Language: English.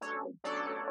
bow, bow, bow.